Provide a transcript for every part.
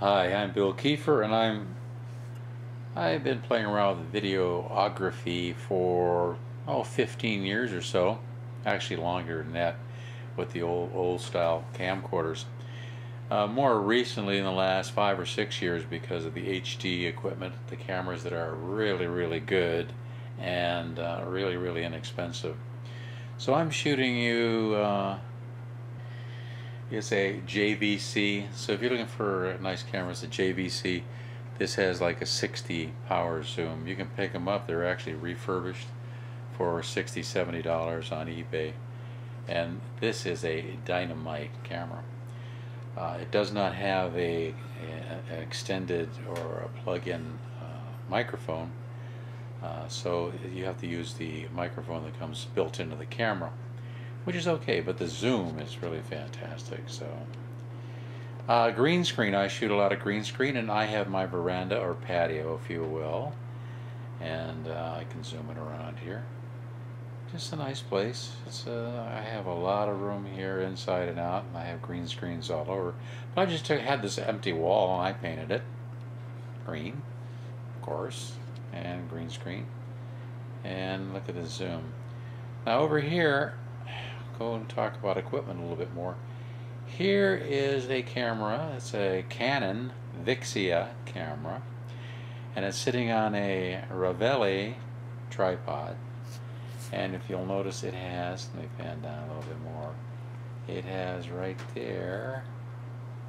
Hi, I'm Bill Keefer, and I'm I've been playing around with videography for oh 15 years or so, actually longer than that, with the old old style camcorders. Uh, more recently, in the last five or six years, because of the HD equipment, the cameras that are really really good and uh, really really inexpensive. So I'm shooting you. Uh, it's a JVC. So if you're looking for nice camera, it's a JVC. This has like a 60 power zoom. You can pick them up. They're actually refurbished for 60 $70 on eBay. And this is a dynamite camera. Uh, it does not have a, a, an extended or a plug-in uh, microphone. Uh, so you have to use the microphone that comes built into the camera which is okay, but the zoom is really fantastic. So, uh, green screen, I shoot a lot of green screen, and I have my veranda or patio, if you will, and uh, I can zoom it around here. Just a nice place. Uh, I have a lot of room here, inside and out, and I have green screens all over. But I just took, had this empty wall, and I painted it green, of course, and green screen. And look at the zoom. Now over here, go and talk about equipment a little bit more. Here is a camera. It's a Canon Vixia camera. And it's sitting on a Ravelli tripod. And if you'll notice it has, let me pan down a little bit more, it has right there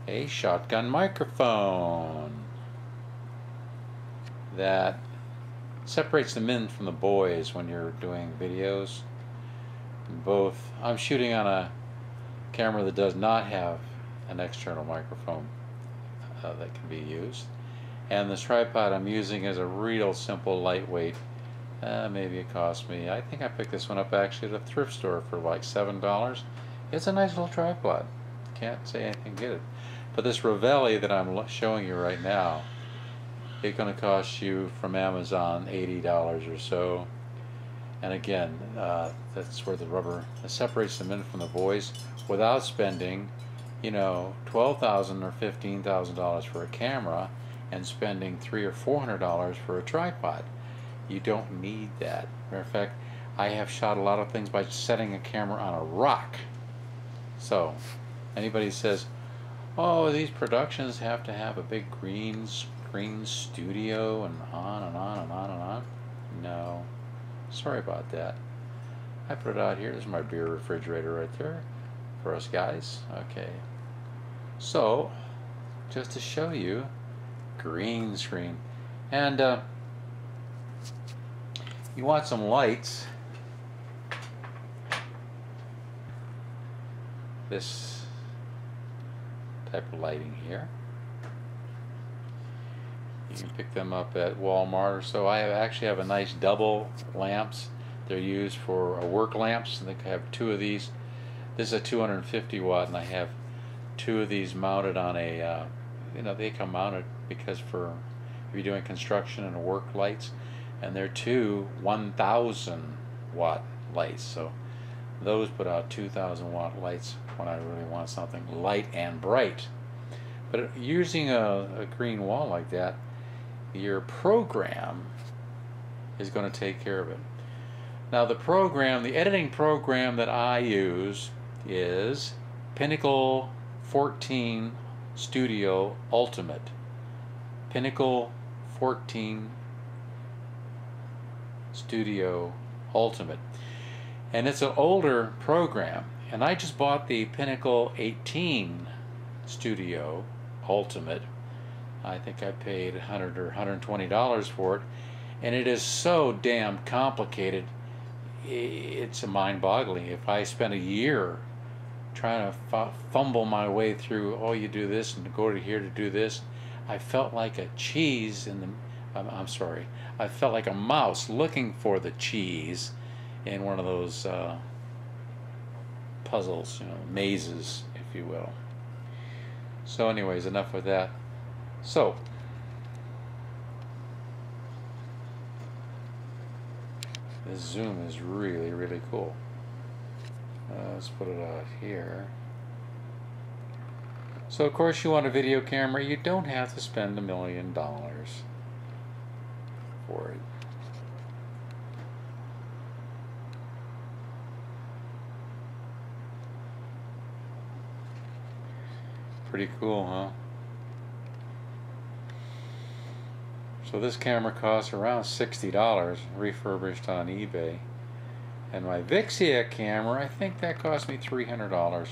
a shotgun microphone that separates the men from the boys when you're doing videos both. I'm shooting on a camera that does not have an external microphone uh, that can be used. And this tripod I'm using is a real simple, lightweight. Uh, maybe it cost me, I think I picked this one up actually at a thrift store for like $7. It's a nice little tripod. Can't say anything it. But this Ravelli that I'm showing you right now, it's going to cost you from Amazon $80 or so and again, uh, that's where the rubber separates the men from the boys without spending, you know, twelve thousand or fifteen thousand dollars for a camera and spending three or four hundred dollars for a tripod. You don't need that. Matter of fact, I have shot a lot of things by setting a camera on a rock. So, anybody says, "Oh, these productions have to have a big green screen studio and on and on and on and on," no. Sorry about that. I put it out here. There's my beer refrigerator right there for us guys. Okay. So, just to show you, green screen. And uh, you want some lights. This type of lighting here. You can pick them up at Walmart or so. I actually have a nice double lamps. They're used for work lamps. I think I have two of these. This is a 250 watt, and I have two of these mounted on a. Uh, you know, they come mounted because for if you're doing construction and work lights, and they're two 1,000 watt lights. So those put out 2,000 watt lights when I really want something light and bright. But using a, a green wall like that, your program is going to take care of it. Now the program, the editing program that I use is Pinnacle 14 Studio Ultimate. Pinnacle 14 Studio Ultimate. And it's an older program. And I just bought the Pinnacle 18 Studio Ultimate I think I paid 100 or 120 dollars for it, and it is so damn complicated. It's mind-boggling. If I spent a year trying to fumble my way through, oh, you do this and go to here to do this, I felt like a cheese in the. I'm, I'm sorry. I felt like a mouse looking for the cheese in one of those uh, puzzles, you know, mazes, if you will. So, anyways, enough with that. So, this zoom is really, really cool. Uh, let's put it out here. So of course you want a video camera, you don't have to spend a million dollars for it. Pretty cool, huh? So this camera costs around $60 refurbished on eBay. And my Vixia camera, I think that cost me $300.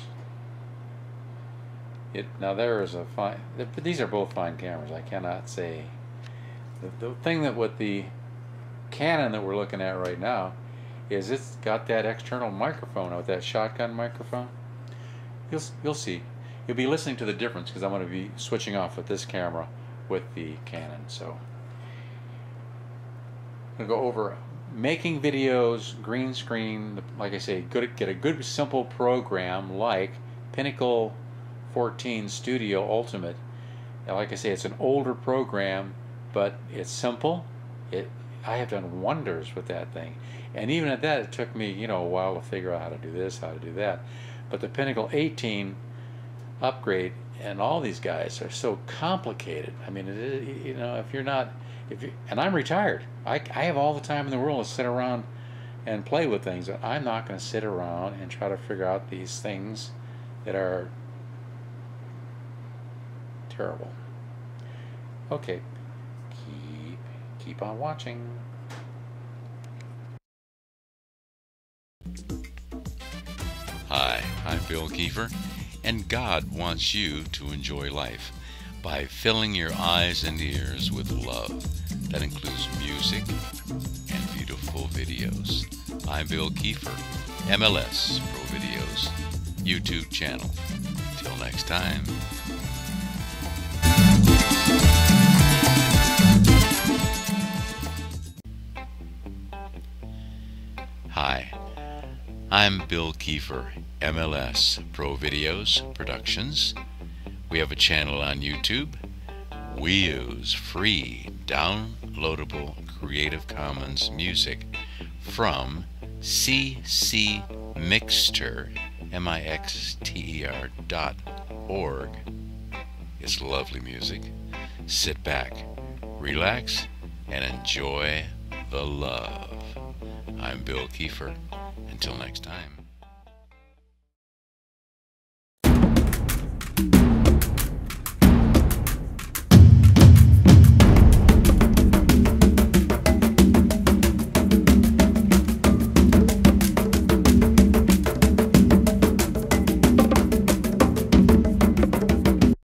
It now there is a fine. These are both fine cameras. I cannot say. The, the thing that with the Canon that we're looking at right now is it's got that external microphone with that shotgun microphone. You'll you'll see. You'll be listening to the difference because I'm going to be switching off with this camera with the Canon. So going to go over making videos, green screen. Like I say, good get a good simple program like Pinnacle 14 Studio Ultimate. like I say, it's an older program, but it's simple. It I have done wonders with that thing, and even at that, it took me you know a while to figure out how to do this, how to do that. But the Pinnacle 18 upgrade and all these guys are so complicated. I mean, you know, if you're not, if you, and I'm retired, I, I have all the time in the world to sit around and play with things. I'm not going to sit around and try to figure out these things that are terrible. Okay, keep keep on watching. Hi, I'm Bill Keefer, and God wants you to enjoy life by filling your eyes and ears with love. That includes music and beautiful videos. I'm Bill Keefer, MLS Pro Videos, YouTube channel. Till next time. I'm Bill Keefer, MLS Pro Videos Productions. We have a channel on YouTube. We use free downloadable Creative Commons music from CC Mixter, M-I-X-T-E-R dot org. It's lovely music. Sit back, relax, and enjoy the love. I'm Bill Keefer. Until next time.